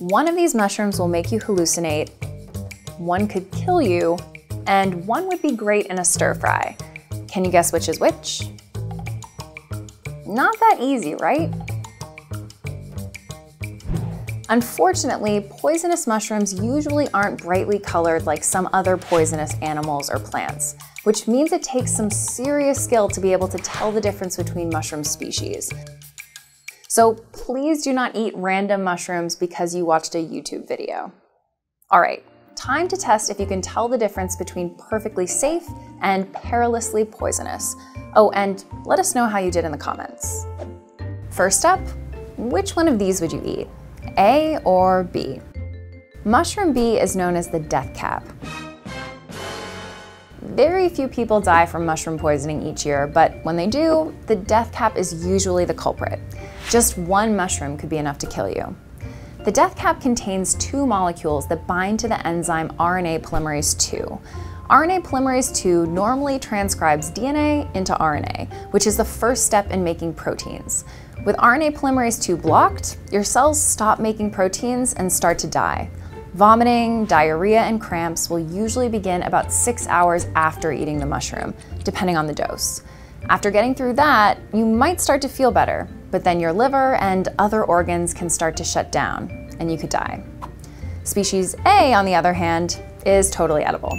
One of these mushrooms will make you hallucinate, one could kill you, and one would be great in a stir fry. Can you guess which is which? Not that easy, right? Unfortunately, poisonous mushrooms usually aren't brightly colored like some other poisonous animals or plants, which means it takes some serious skill to be able to tell the difference between mushroom species. So please do not eat random mushrooms because you watched a YouTube video. All right, time to test if you can tell the difference between perfectly safe and perilously poisonous. Oh, and let us know how you did in the comments. First up, which one of these would you eat? A or B? Mushroom B is known as the death cap. Very few people die from mushroom poisoning each year, but when they do, the death cap is usually the culprit. Just one mushroom could be enough to kill you. The death cap contains two molecules that bind to the enzyme RNA polymerase II. RNA polymerase II normally transcribes DNA into RNA, which is the first step in making proteins. With RNA polymerase II blocked, your cells stop making proteins and start to die. Vomiting, diarrhea, and cramps will usually begin about six hours after eating the mushroom, depending on the dose. After getting through that, you might start to feel better, but then your liver and other organs can start to shut down, and you could die. Species A, on the other hand, is totally edible.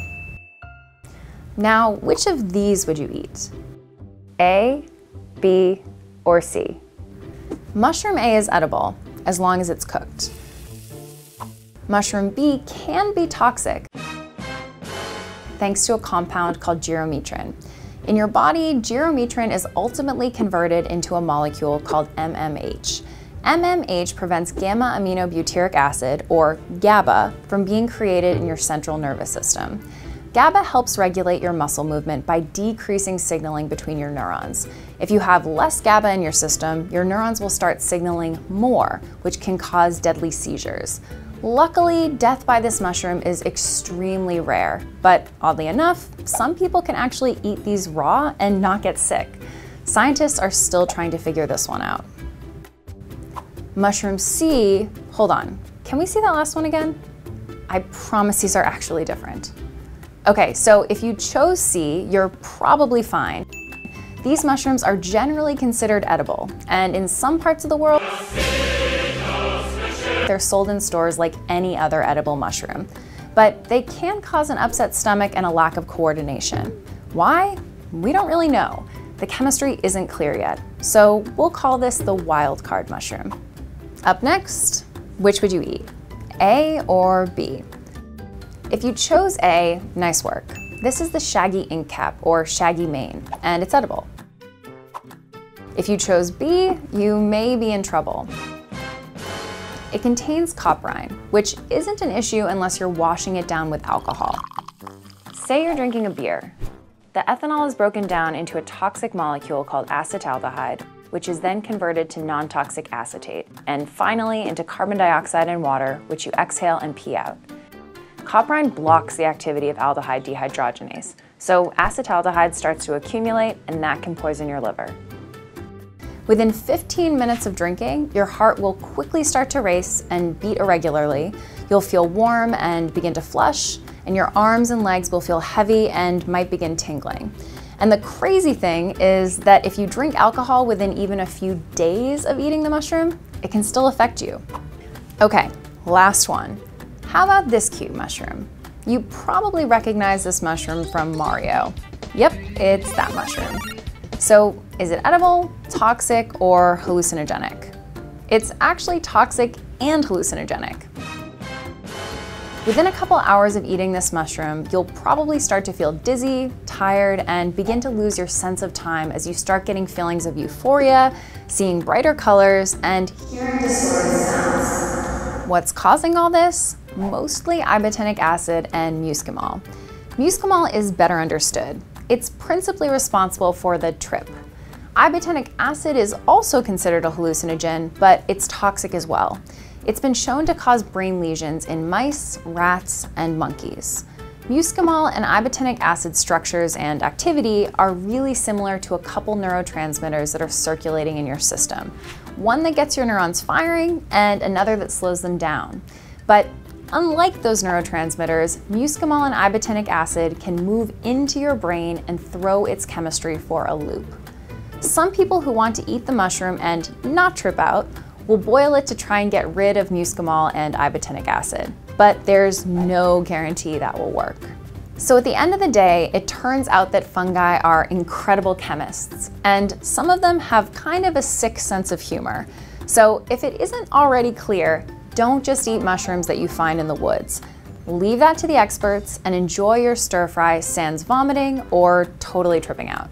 Now, which of these would you eat? A, B, or C? Mushroom A is edible, as long as it's cooked. Mushroom B can be toxic, thanks to a compound called gyromitrin. In your body, gyromitrin is ultimately converted into a molecule called MMH. MMH prevents gamma aminobutyric acid, or GABA, from being created in your central nervous system. GABA helps regulate your muscle movement by decreasing signaling between your neurons. If you have less GABA in your system, your neurons will start signaling more, which can cause deadly seizures. Luckily, death by this mushroom is extremely rare, but oddly enough, some people can actually eat these raw and not get sick. Scientists are still trying to figure this one out. Mushroom C, hold on, can we see that last one again? I promise these are actually different. Okay, so if you chose C, you're probably fine. These mushrooms are generally considered edible, and in some parts of the world, they're sold in stores like any other edible mushroom. But they can cause an upset stomach and a lack of coordination. Why? We don't really know. The chemistry isn't clear yet, so we'll call this the wild card mushroom. Up next, which would you eat? A or B? If you chose A, nice work. This is the shaggy ink cap, or shaggy mane, and it's edible. If you chose B, you may be in trouble. It contains coprine, which isn't an issue unless you're washing it down with alcohol. Say you're drinking a beer. The ethanol is broken down into a toxic molecule called acetaldehyde, which is then converted to non-toxic acetate, and finally into carbon dioxide and water, which you exhale and pee out. Coprine blocks the activity of aldehyde dehydrogenase, so acetaldehyde starts to accumulate and that can poison your liver. Within 15 minutes of drinking, your heart will quickly start to race and beat irregularly. You'll feel warm and begin to flush, and your arms and legs will feel heavy and might begin tingling. And the crazy thing is that if you drink alcohol within even a few days of eating the mushroom, it can still affect you. Okay, last one. How about this cute mushroom? You probably recognize this mushroom from Mario. Yep, it's that mushroom. So is it edible, toxic, or hallucinogenic? It's actually toxic and hallucinogenic. Within a couple hours of eating this mushroom, you'll probably start to feel dizzy, tired, and begin to lose your sense of time as you start getting feelings of euphoria, seeing brighter colors, and hearing distorted sounds. What's causing all this? mostly ibotenic acid and muscimol. Muscimol is better understood. Principally responsible for the trip. Ibotenic acid is also considered a hallucinogen, but it's toxic as well. It's been shown to cause brain lesions in mice, rats, and monkeys. Muscimol and ibotenic acid structures and activity are really similar to a couple neurotransmitters that are circulating in your system. one that gets your neurons firing and another that slows them down. But unlike those neurotransmitters, muscimol and ibotenic acid can move into your brain and throw its chemistry for a loop. Some people who want to eat the mushroom and not trip out will boil it to try and get rid of muscimol and ibotenic acid, but there's no guarantee that will work. So at the end of the day, it turns out that fungi are incredible chemists, and some of them have kind of a sick sense of humor. So if it isn't already clear, don't just eat mushrooms that you find in the woods. Leave that to the experts and enjoy your stir fry sans vomiting or totally tripping out.